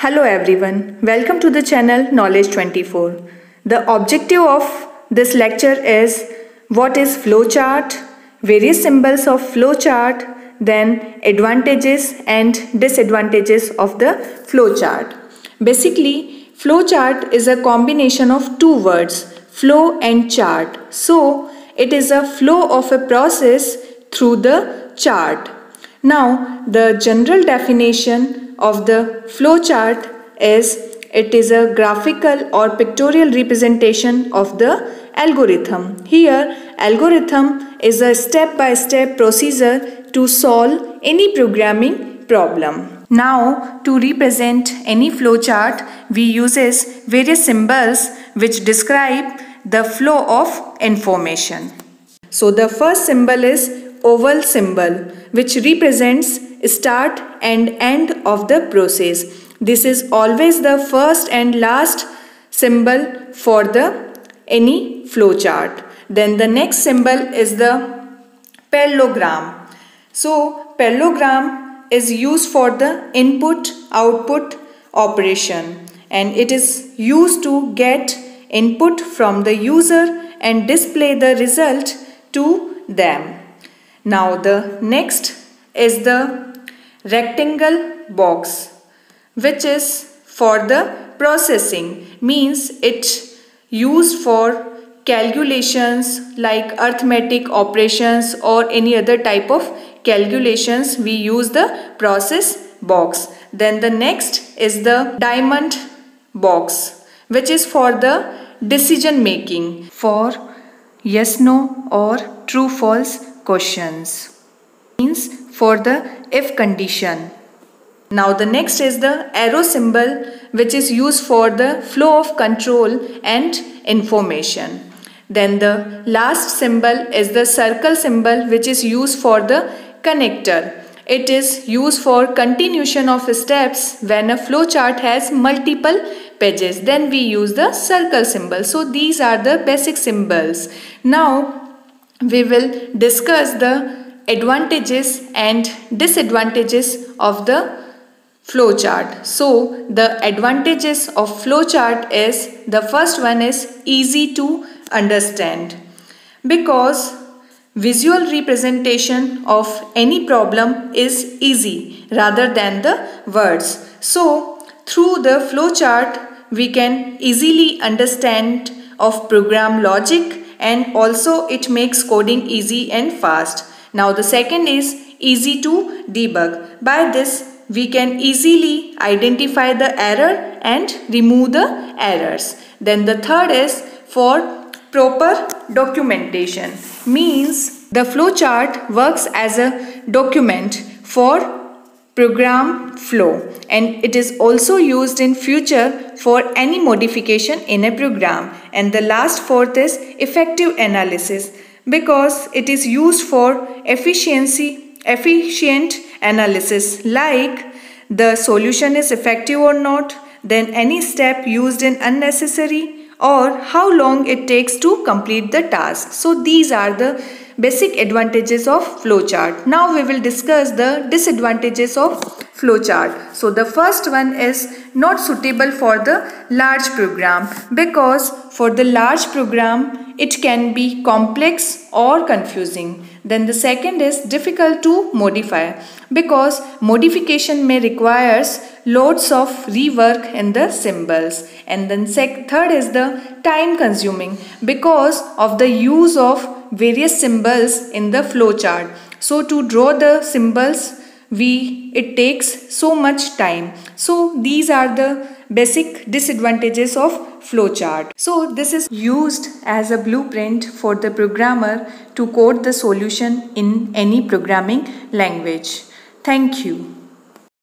Hello everyone, welcome to the channel Knowledge 24. The objective of this lecture is what is flowchart, various symbols of flowchart, then advantages and disadvantages of the flowchart. Basically, flowchart is a combination of two words, flow and chart. So, it is a flow of a process through the chart. Now, the general definition of the flowchart is it is a graphical or pictorial representation of the algorithm. Here algorithm is a step-by-step -step procedure to solve any programming problem. Now to represent any flowchart we uses various symbols which describe the flow of information. So the first symbol is oval symbol which represents start and end of the process. This is always the first and last symbol for the any flowchart. Then the next symbol is the parallelogram. So parallelogram is used for the input output operation and it is used to get input from the user and display the result to them. Now the next is the rectangle box which is for the processing means it used for calculations like arithmetic operations or any other type of calculations. We use the process box. Then the next is the diamond box which is for the decision making for yes no or true false questions. Means for the if condition. Now the next is the arrow symbol which is used for the flow of control and information. Then the last symbol is the circle symbol which is used for the connector. It is used for continuation of steps when a flowchart has multiple pages. Then we use the circle symbol. So these are the basic symbols. Now we will discuss the advantages and disadvantages of the flowchart. So the advantages of flowchart is the first one is easy to understand because visual representation of any problem is easy rather than the words. So through the flowchart we can easily understand of program logic and also it makes coding easy and fast. Now the second is easy to debug. By this we can easily identify the error and remove the errors. Then the third is for proper documentation. Means the flowchart works as a document for program flow and it is also used in future for any modification in a program. And the last fourth is effective analysis because it is used for efficiency efficient analysis like the solution is effective or not then any step used in unnecessary or how long it takes to complete the task. So these are the basic advantages of flowchart now we will discuss the disadvantages of flowchart so the first one is not suitable for the large program because for the large program it can be complex or confusing. Then the second is difficult to modify because modification may requires loads of rework in the symbols. And then third is the time consuming because of the use of various symbols in the flowchart. So to draw the symbols we it takes so much time. So these are the basic disadvantages of flowchart. So this is used as a blueprint for the programmer to code the solution in any programming language. Thank you.